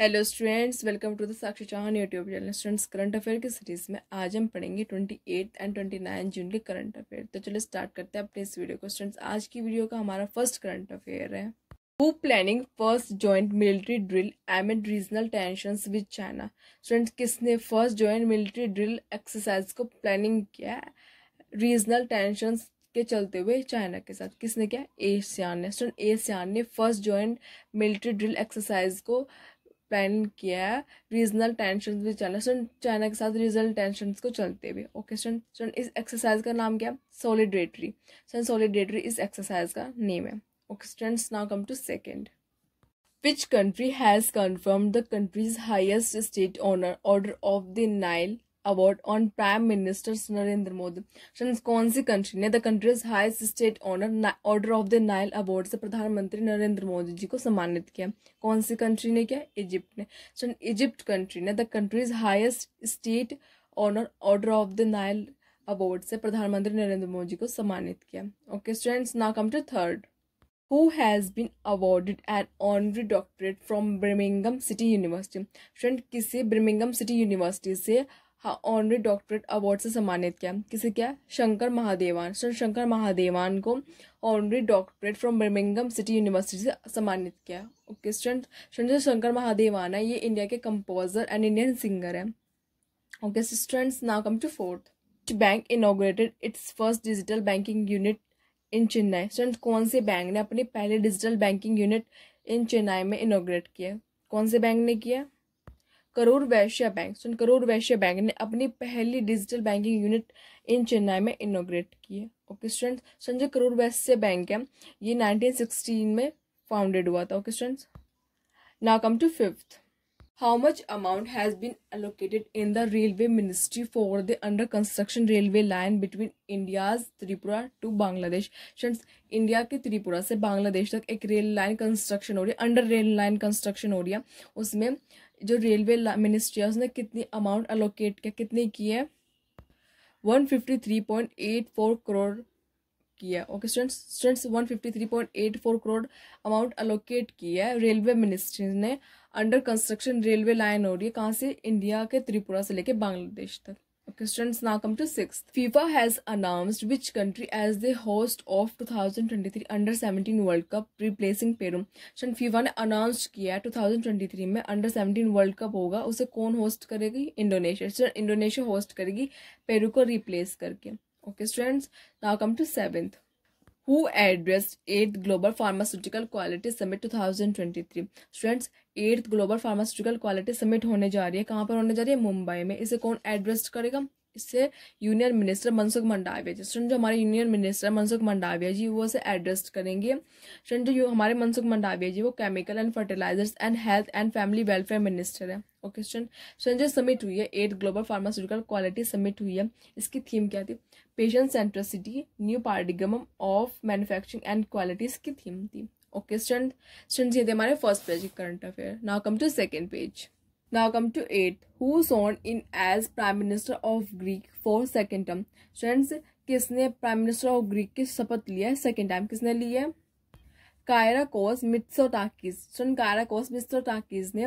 Hello students welcome to the Sakshi Chauhan YouTube channel students current affair की series में आज हम पढ़ेंगे twenty eight and twenty nine June के current affair तो चलो स्टार्ट करते हैं अपने इस वीडियो को। स्टूडेंट्स आज की वीडियो का हमारा फ़र्स्ट करंट अफेयर है। Who planning first joint military drill amid regional tension with China students किसने first joint military drill exercise को प्लानिंग किया रीजनल टेंशन के चलते हुए चाइना के साथ किसने किया? एशियान ने। स्टूडेंट एशियान ने first joint military drill exercise को प्लान किया है। रीजनल टेंशन भी चलना स्टूडेंट चाइना के साथ रीजनल टेंशन को चलते हुए ओके स्टूडेंट स्टूडेंट इस एक्सरसाइज का नाम क्या है? सोलिडेटरी स्टूडेंट सोलिडेटरी इस एक्सरसाइज का नेम है। Okay students now come to second which country has confirm the country's highest state honour order of the Nile award on prime minister Narendra Modi कौन सी country ने the country's highest state honour order of the Nile award से प्रधानमंत्री नरेंद्र मोदी जी को सम्मानित किया कौन सी कंट्री ने किया? इजिप्ट ने. इजिप्ट कंट्री ने the country's highest state honour order of the Nile award से प्रधानमंत्री नरेंद्र मोदी को सम्मानित किया okay students now come to third who has been awarded an honorary doctorate from Birmingham City University. Friend किसी Birmingham city university से honorary doctorate award से सम्मानित किया। किसे क्या? शंकर महादेवान। सर, शंकर महादेवान को honorary doctorate from Birmingham City University से सम्मानित किया। Okay student student Shankar Mahadevan है। ये इंडिया के कंपोजर एंड इंडियन सिंगर है। Okay students now come to fourth bank inaugurated its first digital banking unit in Chennai student कौन से bank ने अपने पहले digital banking unit in Chennai में इनोग्रेट किया? कौन से बैंक ने किया? करोड़ वैश्य बैंक, सुन, करोड़ वैश्य बैंक ने अपनी पहली digital banking unit in Chennai में इनोग्रेट की है। ओके स्टूडेंट्स संजय करोड़ वैश्य बैंक है। ये 1916 में फाउंडेड हुआ था। Okay students now come to fifth how much amount has been allocated in the railway ministry for the under construction railway line between india's tripura to bangladesh? Friends India के त्रिपुरा से बांग्लादेश तक एक rail line construction हो रही है under rail line construction हो रही है। उसमें जो रेलवे मिनिस्ट्री है, उसने कितनी अमाउंट अलोकेट किया, कितनी की है? One fifty three point eight four crore किया okay students students one fifty three point eight four crore amount allocate किया है रेलवे मिनिस्ट्री ने। अंडर कंस्ट्रक्शन रेलवे लाइन हो रही है, कहाँ से? इंडिया के त्रिपुरा से लेके बांग्लादेश तक। Okay, students, now come to sixth. FIFA has announced which country as the host of 2023 Under 17 World Cup, replacing Peru. shan fifa ने अनाउंस किया है 2023 में अंडर 17 वर्ल्ड कप होगा उसे कौन होस्ट करेगी इंडोनेशिया स्टूडेंट इंडोनेशिया होस्ट करेगी Peru को रिप्लेस करके okay students now come to seventh who addressed 8th Global Pharmaceutical Quality Summit 2023 students eighth global pharmaceutical quality summit होने जा रही है। कहाँ पर होने जा रही है? मुंबई में। इसे कौन एड्रेस करेगा? इससे union minister Mansukh Mandaviya ji. Student जो हमारे यूनियन मिनिस्टर मनसुख मंडाविया जी, वो इसे एड्रेस करेंगे। स्टूडेंट जो हमारे मनसुख मंडाविया जी, वो chemical and fertilizers and health and family welfare minister है। स्टूडेंट स्टूडेंट जो समिट हुई है at global pharmaceutical quality summit हुई है। इसकी थीम क्या थी? Patient centricity new paradigm of manufacturing and quality इसकी थीम थी। ओके स्टूडेंट स्टूडेंट्स ये थे हमारे first page current affair now come to second page Now come to eighth. Who sworn in as Prime Minister of Greek for second term? Friends, किसने prime minister of Greek की शपथ लिया है second time किसने लिया है? Kyriakos Mitsotakis student Kyriakos Mitsotakis ने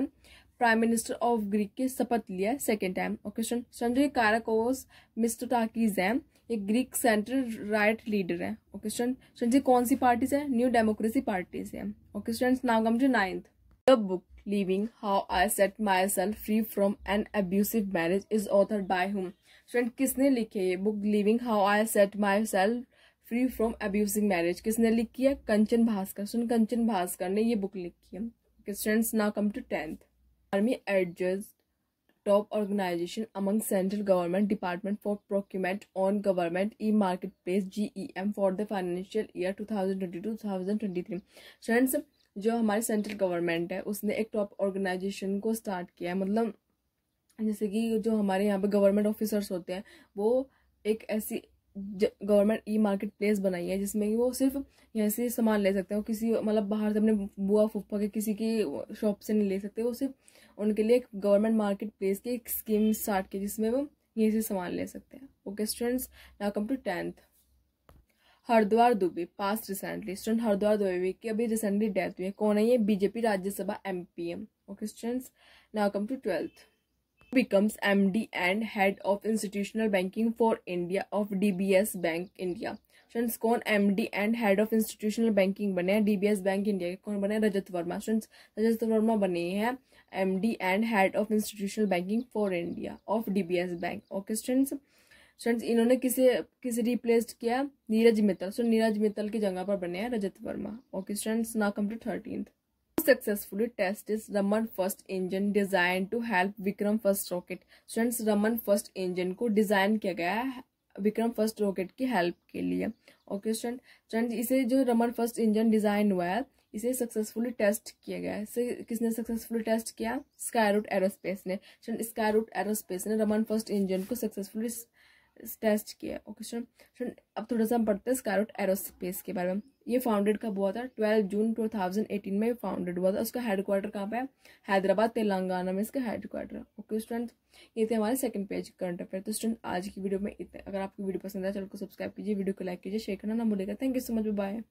prime minister of Greek के शपथ लिया सेकेंड टाइम ओके स्टूडेंट जो कायरा कोस मित्सोटाकिस है, ये ग्रीक सेंट्रल राइट लीडर है. स्टूडेंट स्टूडेंट जी कौन सी पार्टीज़ है? न्यू डेमोक्रेसी पार्टीज़ है. Okay students now come to ninth the book leaving how I set myself free from an abusive marriage is author by whom student किसने लिखे ये book leaving how I set myself free from abusive marriage किसने लिखी है? कंचन भास्कर. सुन, कंचन भास्कर ने ये book लिखी है. Students now come to tenth army adjust top organization among central government department for procurement on government e-marketplace GEM for the financial year 2022-2023 friends जो हमारी central government है उसने एक टॉप ऑर्गेनाइजेशन को स्टार्ट किया है मतलब जैसे कि जो हमारे यहाँ पे गवर्नमेंट ऑफिसर्स होते हैं वो एक ऐसी गवर्नमेंट ई मार्केट प्लेस बनाई है, जिसमें वो सिर्फ़ यहाँ से सामान ले सकते हैं। किसी मतलब बाहर से अपने बुआ फुफ्फा के किसी की शॉप से नहीं ले सकते। वो सिर्फ़ उनके लिए एक गवर्नमेंट मार्केट प्लेस की एक स्कीम स्टार्ट की, जिसमें वो यहीं से सामान ले सकते हैं। Okay students now come to tenth Hardwar Dubey pass recently student Hardwar Dubey की अभी रिसेंटली डेथ हुई है। कौन है ये? बीजेपी राज्यसभा एमपी है okay students now come to twelfth becomes MD and head of institutional banking for India of DBS Bank India. Students कौन MD and head of institutional banking बने हैं? डीबीएस बैंक इंडिया के कौन बने Rajat Verma. Students Rajat Verma बने हैं MD and head of institutional banking for India of DBS bank okay students students इन्होंने किसे किसे रिप्लेस्ड किया? नीरज मित्तल। सो नीरज मित्तल की जगह पर बने हैं रजत Verma. Okay students now come to thirteen successfully test is first engine designed to help Vikram first rocket. Students, Raman first engine को डिज़ाइन किया गया है विक्रम फ़र्स्ट रॉकेट की हेल्प के लिए। ओके स्टूडेंट स्टूडेंट इसे जो रमन फ़र्स्ट इंजन डिज़ाइन हुआ है, इसे सक्सेसफुली टेस्ट किया गया इसे किसने सक्सेसफुली टेस्ट किया? स्काई रूट एरोस्पेस ने। स्काई रूट एरोस्पेस ने रमन फ़र्स्ट इंजन को सक्सेसफुली टेस्ट किया ओके स्टूडेंट अब थोड़ा सा हम पढ़ते हैं स्कारोट एरोस्पेस के बारे में। ये फाउंडेड कब हुआ था? Twelve June two thousand eighteen में फाउंडेड हुआ था। उसका हेडक्वार्टर कहाँ पे है? हैदराबाद, तेलंगाना में इसका हेडक्वार्टर ओके स्टूडेंट ये थे हमारे सेकंड पेज करंट अफेयर तो स्टूडेंट आज की वीडियो में इतने, अगर आपकी वीडियो पसंद है चैनल को सब्सक्राइब कीजिए वीडियो को लाइक कीजिए शेयर करना ना भूलेगा thank you so much bye